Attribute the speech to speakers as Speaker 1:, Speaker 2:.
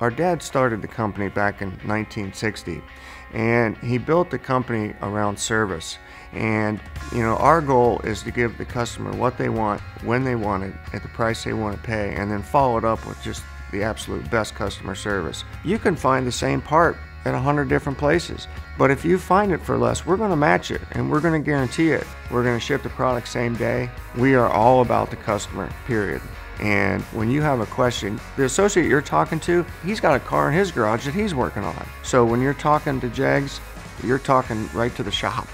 Speaker 1: Our dad started the company back in 1960 and he built the company around service. And you know, our goal is to give the customer what they want, when they want it, at the price they want to pay, and then follow it up with just the absolute best customer service. You can find the same part at hundred different places. But if you find it for less, we're going to match it and we're going to guarantee it. We're going to ship the product same day. We are all about the customer, period. And when you have a question, the associate you're talking to, he's got a car in his garage that he's working on. So when you're talking to JEGS, you're talking right to the shop.